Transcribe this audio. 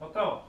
Otão,